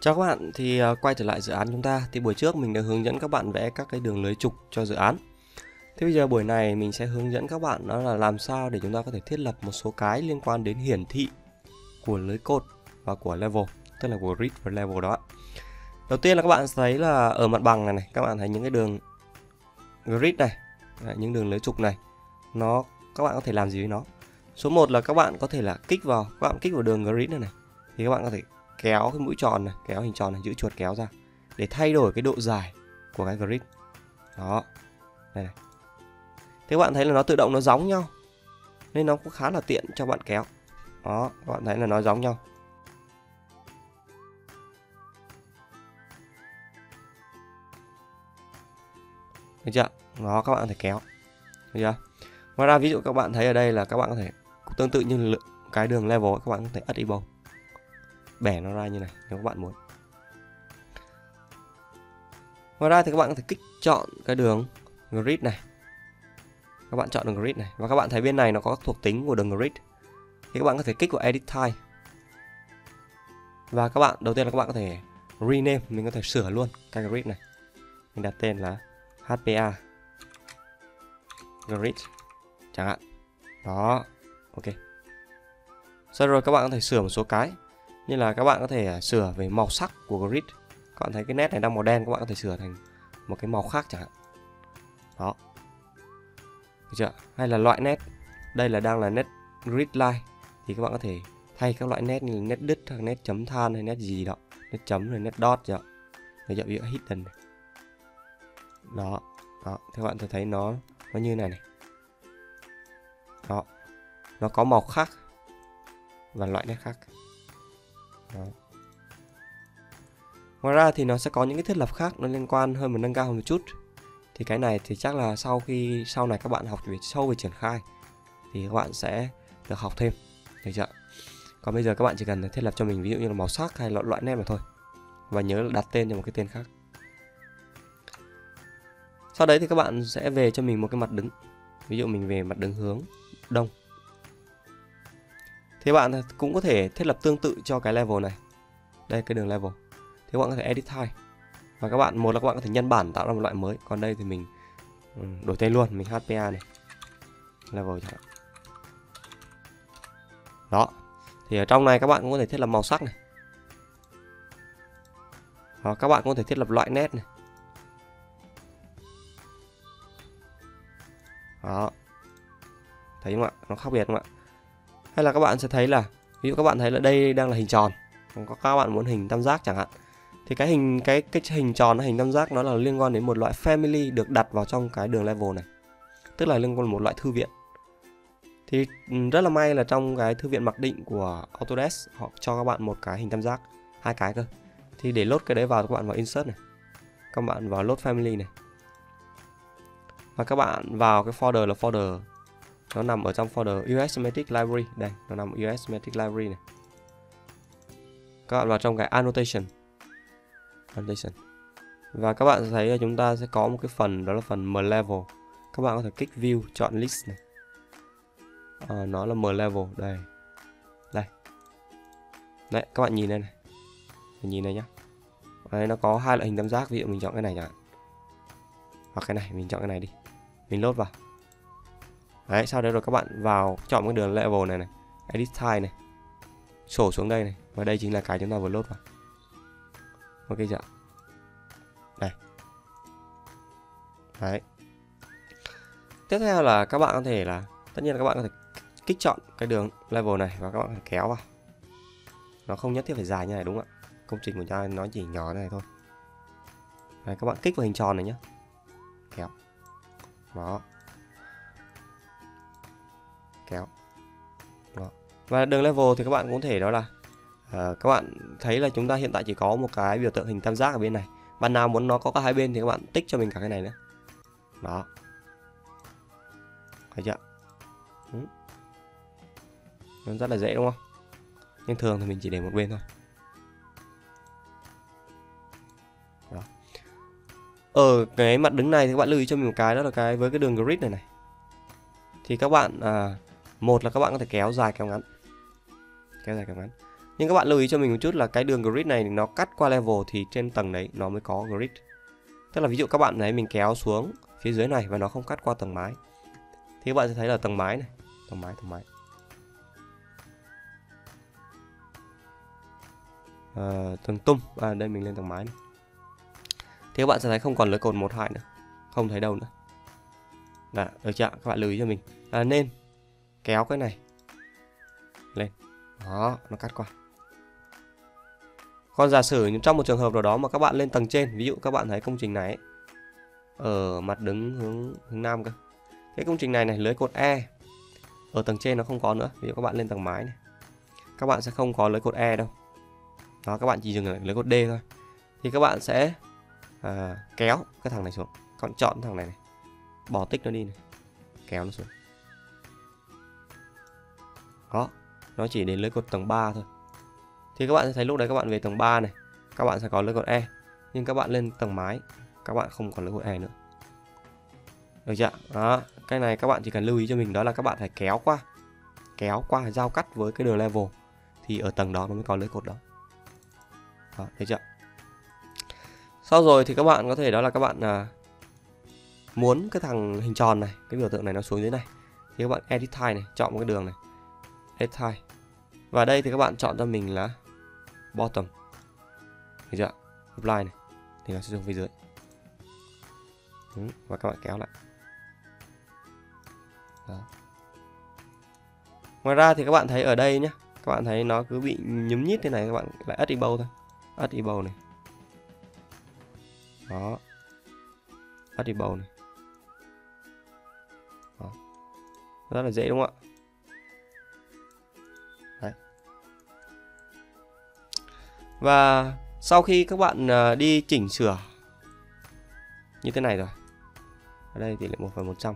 Chào các bạn, thì à, quay trở lại dự án chúng ta. Thì buổi trước mình đã hướng dẫn các bạn vẽ các cái đường lưới trục cho dự án. Thế bây giờ buổi này mình sẽ hướng dẫn các bạn đó là làm sao để chúng ta có thể thiết lập một số cái liên quan đến hiển thị của lưới cột và của level Tức là của grid và level đó Đầu tiên là các bạn thấy là ở mặt bằng này này Các bạn thấy những cái đường grid này Những đường lưới trục này Nó các bạn có thể làm gì với nó? Số 1 là các bạn có thể là kích vào Các bạn kích vào đường grid này này Thì các bạn có thể kéo cái mũi tròn này, kéo hình tròn này, giữ chuột kéo ra để thay đổi cái độ dài của cái grid đó. Đây này. Thế các bạn thấy là nó tự động nó giống nhau, nên nó cũng khá là tiện cho bạn kéo. Đó các bạn thấy là nó giống nhau. Được chưa? Đó, các bạn có thể kéo. Được chưa? Ngoài ra, ví dụ các bạn thấy ở đây là các bạn có thể tương tự như cái đường level các bạn có thể ất bẻ nó ra như này, nếu các bạn muốn. Ngoài ra thì các bạn có thể kích chọn cái đường grid này. Các bạn chọn đường grid này. Và các bạn thấy bên này nó có thuộc tính của đường grid. Thì các bạn có thể kích vào edit type và các bạn, đầu tiên là các bạn có thể rename, mình có thể sửa luôn cái grid này. Mình đặt tên là hpa grid, chẳng hạn. Đó, ok. Sau rồi các bạn có thể sửa một số cái như là các bạn có thể à, sửa về màu sắc của grid. Các bạn thấy cái nét này đang màu đen, các bạn có thể sửa thành một cái màu khác chẳng hạn. Đó. Được chưa? Hay là loại nét. Đây là đang là nét grid line. Thì các bạn có thể thay các loại nét như là nét đứt hoặc nét chấm than hay nét gì đó. Nét chấm rồi nét dot chưa? Ví dụ như hidden này. đó. Đó. Các bạn thấy nó nó như này này. Đó. Nó có màu khác và loại nét khác. Đấy. Ngoài ra thì nó sẽ có những cái thiết lập khác nó liên quan hơn một nâng cao hơn một chút. Thì cái này thì chắc là sau khi sau này các bạn học về sâu về triển khai thì các bạn sẽ được học thêm, được chưa? Còn bây giờ các bạn chỉ cần thiết lập cho mình ví dụ như là màu sắc hay loại loại nét mà thôi. Và nhớ đặt tên cho một cái tên khác. Sau đấy thì các bạn sẽ về cho mình một cái mặt đứng. Ví dụ mình về mặt đứng hướng đông thì bạn cũng có thể thiết lập tương tự cho cái level này. Đây cái đường level. Thì các bạn có thể edit type và các bạn một là các bạn có thể nhân bản tạo ra một loại mới. Còn đây thì mình ừ, đổi tên luôn. Mình hpa này. Level chẳng hạn. Đó. Thì ở trong này các bạn cũng có thể thiết lập màu sắc này. Đó, các bạn cũng có thể thiết lập loại nét này. Đó. Thấy không ạ? Nó khác biệt không ạ? Hay là các bạn sẽ thấy là, ví dụ các bạn thấy là đây đang là hình tròn có các bạn muốn hình tam giác chẳng hạn, thì cái hình, cái cái hình tròn hình tam giác nó là liên quan đến một loại family được đặt vào trong cái đường level này, tức là liên quan đến một loại thư viện. Thì rất là may là trong cái thư viện mặc định của Autodesk, họ cho các bạn một cái hình tam giác, hai cái cơ. Thì để lốt cái đấy vào, các bạn vào insert này, các bạn vào load family này. Và các bạn vào cái folder là folder nó nằm ở trong folder US Semantic Library. Đây nó nằm ở US Semantic Library này. Các bạn vào trong cái annotation. Annotation. Và các bạn thấy là chúng ta sẽ có một cái phần đó là phần m level. Các bạn có thể kích view chọn list này. À, nó là m level. Đây. Đây. Đấy các bạn nhìn đây này. Mình nhìn đây nhá. Đây nó có hai loại hình tam giác. Ví dụ mình chọn cái này chẳng hạn. Hoặc cái này mình chọn cái này đi. Mình lốt vào đấy sau đấy rồi các bạn vào chọn cái đường level này này edit type này sổ xuống đây này và đây chính là cái chúng ta vừa lốt vào. Ok chưa? Đây. Đấy. Tiếp theo là các bạn có thể là tất nhiên là các bạn có thể kích chọn cái đường level này và các bạn kéo vào. Nó không nhất thiết phải dài như này đúng không ạ? Công trình của ta nó chỉ nhỏ này thôi. Đấy, các bạn kích vào hình tròn này nhé kéo. Đó kéo. Đó. và đường level thì các bạn cũng thể đó là uh, các bạn thấy là chúng ta hiện tại chỉ có một cái biểu tượng hình tam giác ở bên này. Bạn nào muốn nó có cả hai bên thì các bạn tích cho mình cả cái này nữa. Đó. Thấy chưa? Ừ. Nó rất là dễ đúng không? Nhưng thường thì mình chỉ để một bên thôi. Đó. ở cái mặt đứng này thì các bạn lưu ý cho mình một cái đó là cái với cái đường grid này này. Thì các bạn à, một là các bạn có thể kéo dài kéo ngắn. Kéo dài kéo ngắn. Nhưng các bạn lưu ý cho mình một chút là cái đường grid này nó cắt qua level thì trên tầng đấy nó mới có grid. Tức là ví dụ các bạn thấy mình kéo xuống phía dưới này và nó không cắt qua tầng mái. Thì các bạn sẽ thấy là tầng mái này tầng mái tầng mái. À, tầng tung. À đây mình lên tầng mái này. thì các bạn sẽ thấy không còn lưới cột một hai nữa. Không thấy đâu nữa. Đã, được chưa các bạn lưu ý cho mình. À, nên kéo cái này lên. Đó nó cắt qua. Còn giả sử trong một trường hợp nào đó mà các bạn lên tầng trên ví dụ các bạn thấy công trình này ấy, ở mặt đứng hướng hướng nam cơ. Cái công trình này này lưới cột E ở tầng trên nó không có nữa. Ví dụ các bạn lên tầng mái này các bạn sẽ không có lưới cột E đâu. Đó các bạn chỉ dừng ở lưới cột D thôi. Thì các bạn sẽ à, kéo cái thằng này xuống. Các bạn chọn thằng này này. Bỏ tích nó đi này. Kéo nó xuống đó nó chỉ đến lưới cột tầng 3 thôi. Thì các bạn sẽ thấy lúc đấy các bạn về tầng 3 này các bạn sẽ có lưới cột E nhưng các bạn lên tầng mái các bạn không còn lưới cột E nữa. Được chưa đó cái này các bạn chỉ cần lưu ý cho mình đó là các bạn phải kéo qua kéo qua giao cắt với cái đường level thì ở tầng đó nó mới có lưới cột đó. Đó, thấy chưa sau rồi thì các bạn có thể đó là các bạn à, muốn cái thằng hình tròn này cái biểu tượng này nó xuống dưới này. Thì các bạn edit type này chọn một cái đường này hết thai và đây thì các bạn chọn cho mình là bottom. Thấy chưa apply này. Thì nó sẽ xuống phía dưới. Đúng. và các bạn kéo lại. Đó. ngoài ra thì các bạn thấy ở đây nhé các bạn thấy nó cứ bị nhúm nhít thế này, các bạn lại ất bầu thôi. Ất bầu này. Đó. Ất bầu này. Đó. rất là dễ, đúng không ạ? Và sau khi các bạn ờ, đi chỉnh sửa như thế này rồi. Ở đây tỷ lệ 1 phần 100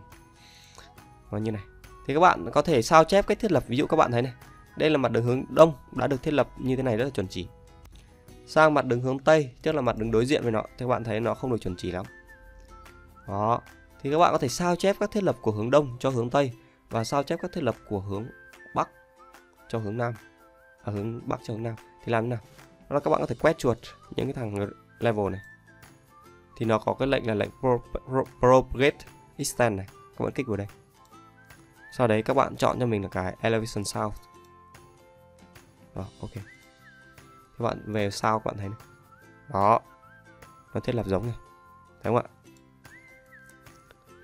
nó như này. Thì các bạn có thể sao chép cách thiết lập. Ví dụ các bạn thấy này. Đây là mặt đường hướng đông đã được thiết lập như thế này rất là chuẩn chỉ. Sang mặt đường hướng tây tức là mặt đường đối diện với nó thì các bạn thấy nó không được chuẩn chỉ lắm. Đó. Thì các bạn có thể sao chép các thiết lập của hướng đông cho hướng tây và sao chép các thiết lập của hướng bắc cho hướng nam. Ở à, hướng bắc cho hướng nam. Thì làm thế nào? Đó là các bạn có thể quét chuột những cái thằng level này. Thì nó có cái lệnh là lệnh pro, pro, propagate extend này. Các bạn kích vào đây. Sau đấy các bạn chọn cho mình là cái elevation south. Đó ok. Các bạn về sau các bạn thấy này. Đó. Nó thiết lập giống này. Thấy không ạ?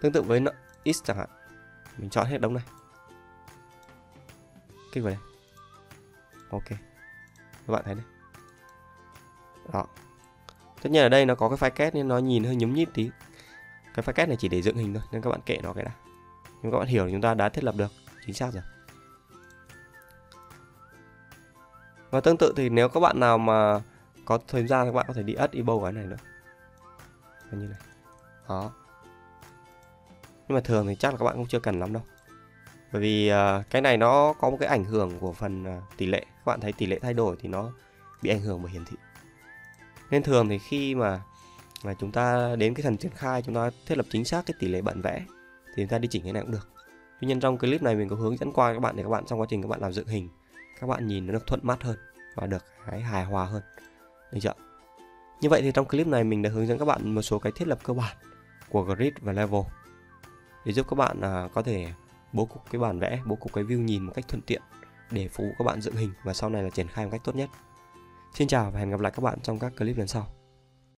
Tương tự với nó x chẳng hạn. Mình chọn hết đống này. Kích vào đây. Ok. Các bạn thấy đấy đó. Tất nhiên ở đây nó có cái file kết nên nó nhìn hơi nhúm nhít tí. Cái file kết này chỉ để dựng hình thôi nên các bạn kệ nó cái đã. Nhưng các bạn hiểu chúng ta đã thiết lập được chính xác rồi. Và tương tự thì nếu các bạn nào mà có thời gian các bạn có thể đi ất ebo cái này nữa. Như này. Đó. Nhưng mà thường thì chắc là các bạn cũng chưa cần lắm đâu. Bởi vì uh, cái này nó có một cái ảnh hưởng của phần uh, tỷ lệ. Các bạn thấy tỷ lệ thay đổi thì nó bị ảnh hưởng bởi hiển thị nên thường thì khi mà mà chúng ta đến cái phần triển khai chúng ta thiết lập chính xác cái tỷ lệ bản vẽ thì chúng ta đi chỉnh cái này cũng được. Tuy nhiên trong clip này mình có hướng dẫn qua các bạn để các bạn trong quá trình các bạn làm dựng hình các bạn nhìn nó được thuận mắt hơn và được cái hài hòa hơn. Được chưa? Như vậy thì trong clip này mình đã hướng dẫn các bạn một số cái thiết lập cơ bản của grid và level để giúp các bạn à, có thể bố cục cái bản vẽ bố cục cái view nhìn một cách thuận tiện để phục vụ các bạn dựng hình và sau này là triển khai một cách tốt nhất xin chào và hẹn gặp lại các bạn trong các clip lần sau.